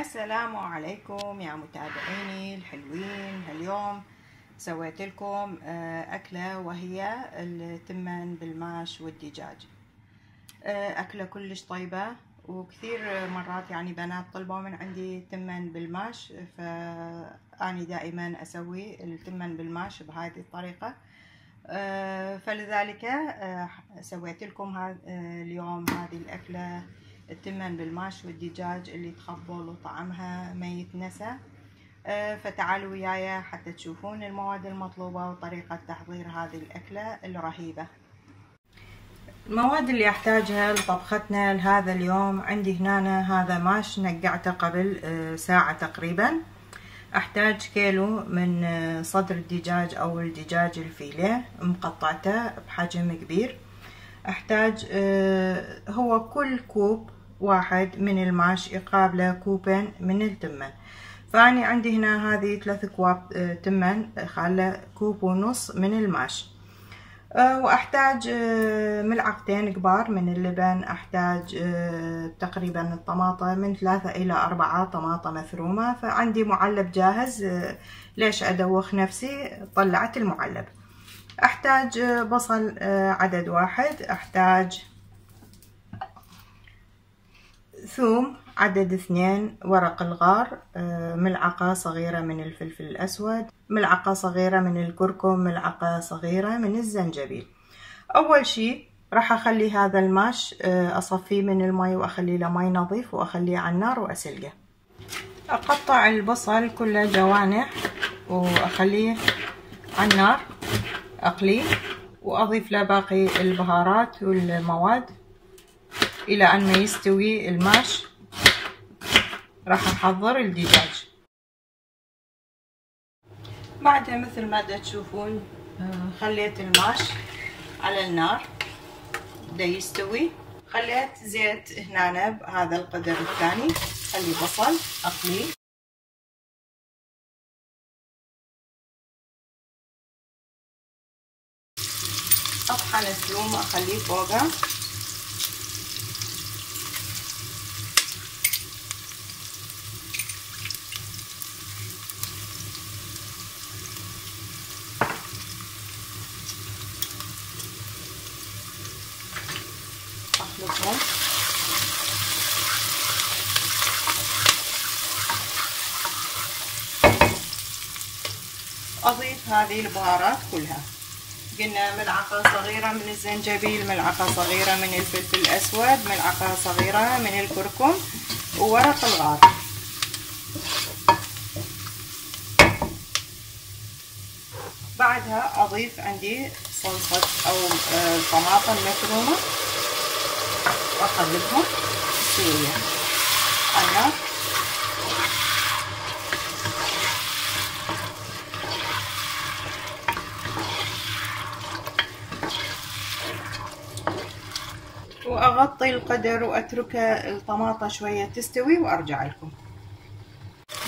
السلام عليكم يا متابعيني الحلوين اليوم. سويت لكم آه، أكلة وهي التمان بالماش والدجاج. آه، أكلة كلش طيبة وكثير مرات يعني بنات طلبوا من عندي تمان بالماش فأني دائما أسوي التمان بالماش بهذه الطريقة. آه، فلذلك سويت لكم اليوم هذه الأكلة. التمن بالماش والدجاج اللي تخبل وطعمها ما يتنسى. آه، فتعالوا وياي حتى تشوفون المواد المطلوبة وطريقة تحضير هذه الأكلة الرهيبة. المواد اللي أحتاجها لطبختنا لهذا اليوم عندي هنا هذا ماش نقعته قبل آه، ساعة تقريبا. أحتاج كيلو من آه، صدر الدجاج أو الدجاج الفيليه مقطعته بحجم كبير. أحتاج هو كل كوب واحد من الماش يقابله كوبين من التمن فأني عندي هنا هذه ثلاث كواب آه، تمن خالة كوب ونص من الماش آه، وأحتاج آه، ملعقتين كبار من اللبن أحتاج تقريبا الطماطة من ثلاثة إلى أربعة طماطة مفرومة. فعندي معلب جاهز ليش أدوخ نفسي؟ طلعت المعلب. أحتاج بصل عدد واحد. أحتاج ثوم عدد اثنين ورق الغار آه، ملعقة صغيرة من الفلفل الأسود ملعقة صغيرة من الكركم ملعقة صغيرة من الزنجبيل. أول شي راح أخلي هذا الماش آه، أصفيه من المي وأخليه مي نظيف وأخليه على النار وأسلقه. أقطع البصل كله جوانح وأخليه على النار أقليه وأضيف له باقي البهارات والمواد. إلى أن ما يستوي الماش. راح أحضر الدجاج بعدها مثل ما تشوفون خليت الماش على النار. بدأ يستوي. خليت زيت هنا بهذا القدر الثاني. خلي بصل أقليه. أطحن الثوم أخليه فوقه. اخلطهم أضيف هذه البهارات كلها. قلنا ملعقة صغيرة من الزنجبيل ملعقة صغيرة من الفلفل الأسود ملعقة صغيرة من الكركم وورق الغار بعدها أضيف عندي صلصة أو آه، طماطم مفرومة. وأقلبهم. شوية. على وأغطي القدر وأترك الطماطة شوية تستوي وأرجع لكم.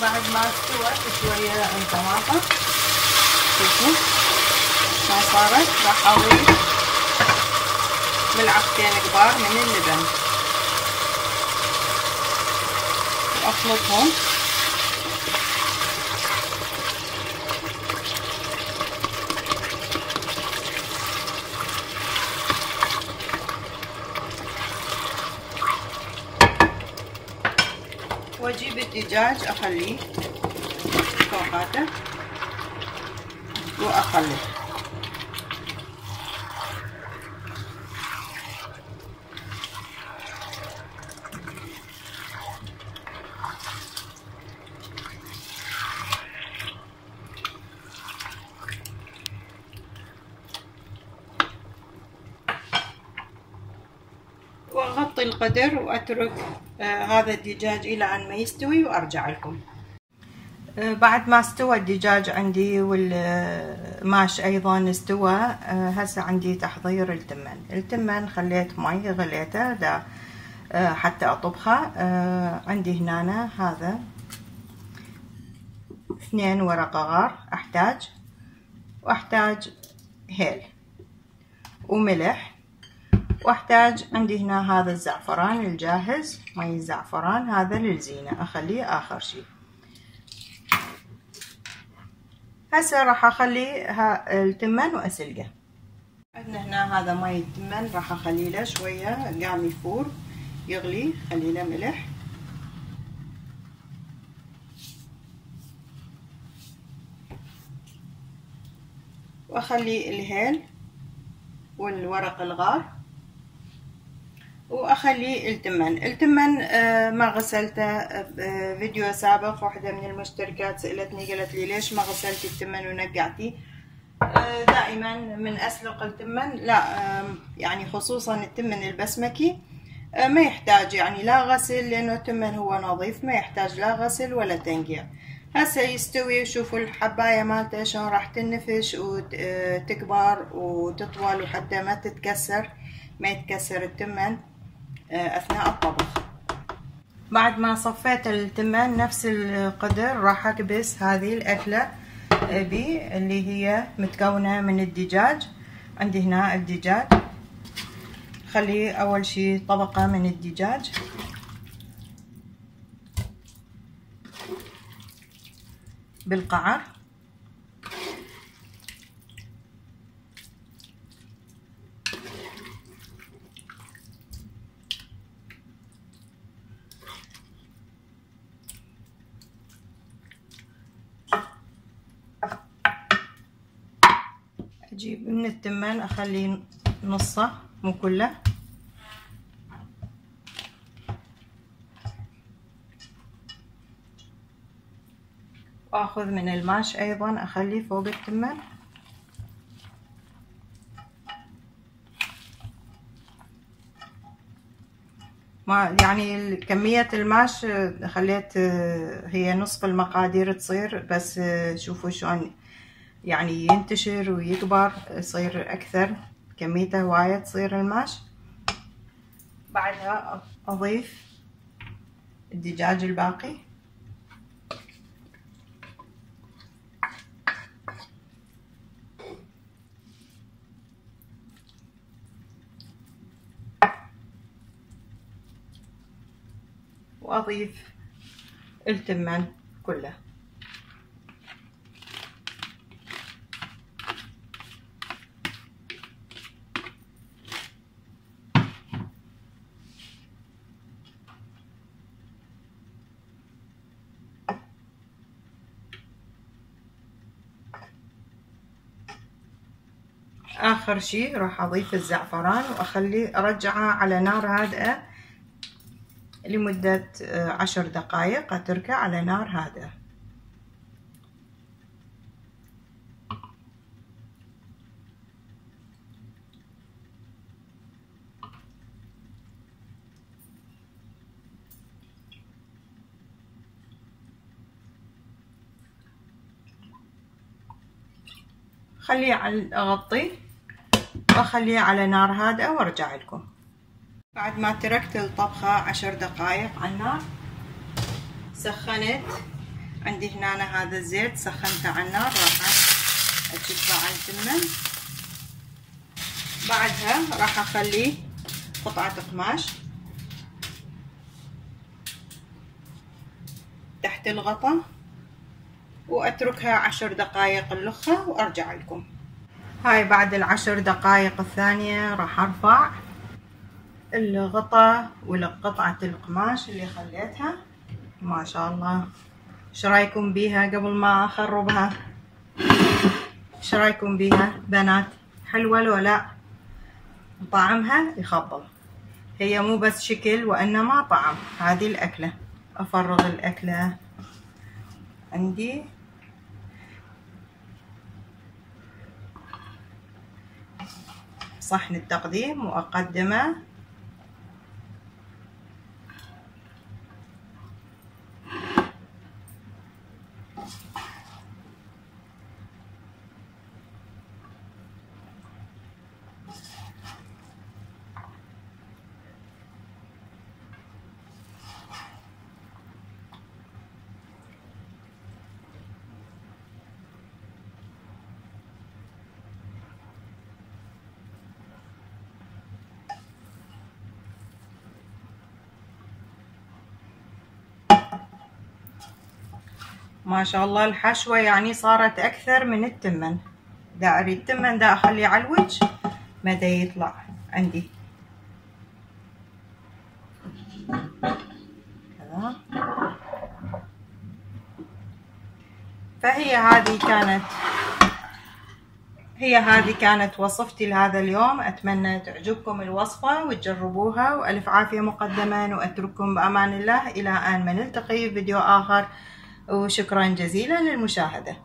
بعد ما استوت شوية الطماطة. شوفوا. ما صارت؟ راح أضيف ملعقتين كبار من اللبن. واخلطهم وأجيب الدجاج أخليه فوقاته واخلط واغطي القدر وأترك آه هذا الدجاج إلى أن ما يستوي وأرجع لكم. آه بعد ما استوى الدجاج عندي والماش أيضا استوى آه هسه عندي تحضير التمن التمن خليت مي غليته دا حتى أطبخه. عندي هنا هذا. اثنين ورقة غار أحتاج وأحتاج هيل وملح واحتاج عندي هنا هذا الزعفران الجاهز مي الزعفران هذا للزينة أخليه آخر شي هسه راح أخلي التمن وأسلقه. عندنا هنا هذا مي التمن راح اخلي له شوية قام يفور يغلي خلي له ملح. وأخلي الهيل والورق الغار. واخلي التمن. التمن آه، ما غسلته فيديو سابق واحدة من المشتركات سألتني قالت لي ليش ما غسلتي التمن ونقعتي؟ آه، دائما من أسلق التمن لا يعني خصوصا التمن البسمكي آه، ما يحتاج يعني لا غسل لأنه التمن هو نظيف ما يحتاج لا غسل ولا تنقيع. هسه يستوي شوفوا الحباية مالته شلون راح تنفش وتكبر وتطول وحتى ما تتكسر ما يتكسر التمن. آه، أثناء الطبخ. بعد ما صفيت التمن نفس القدر راح أكبس هذه الأكلة بي اللي هي متكونة من الدجاج. عندي هنا الدجاج. خلي أول شي طبقة من الدجاج. بالقعر. أجيب من التمان أخلي نصه مو كله وأخذ من الماش أيضا اخلي فوق التمن ما يعني كمية الماش خليت هي نصف المقادير تصير بس شوفوا شلون يعني ينتشر ويكبر يصير أكثر كميته وايد تصير الماش. بعدها أضيف الدجاج الباقي. وأضيف التمان كله. آخر شي راح أضيف الزعفران وأخلي أرجعه على نار هادئة لمدة آه، عشر دقائق أتركه على نار هادئة. خليه اغطيه واخليه على نار هادئة وارجع لكم. بعد ما تركت الطبخة عشر دقايق على النار سخنت. عندي هنا هذا الزيت سخنته على النار راح اجيبه على الجمن بعدها راح أخليه قطعة قماش. تحت الغطا وأتركها عشر دقايق اللخة وأرجع لكم. هاي بعد العشر دقايق الثانية راح أرفع الغطاء والقطعة القماش اللي خليتها. ما شاء الله. إيش رأيكم بيها قبل ما أخربها؟ إيش رأيكم بيها بنات؟ حلوة لو لا؟ طعمها يخبل هي مو بس شكل وإنما طعم. هذه الأكلة. أفرغ الأكلة عندي. صحن التقديم وأقدمه. ما شاء الله الحشوة يعني صارت أكثر من التمن. دا أريد التمن دا أخليه على الوجه ما دا يطلع عندي. كذا. فهي هذه كانت هي هذه كانت وصفتي لهذا اليوم. أتمنى تعجبكم الوصفة وتجربوها وألف عافية مقدما وأترككم بأمان الله. إلى أن ما نلتقي في فيديو آخر. وشكرا جزيلا للمشاهدة.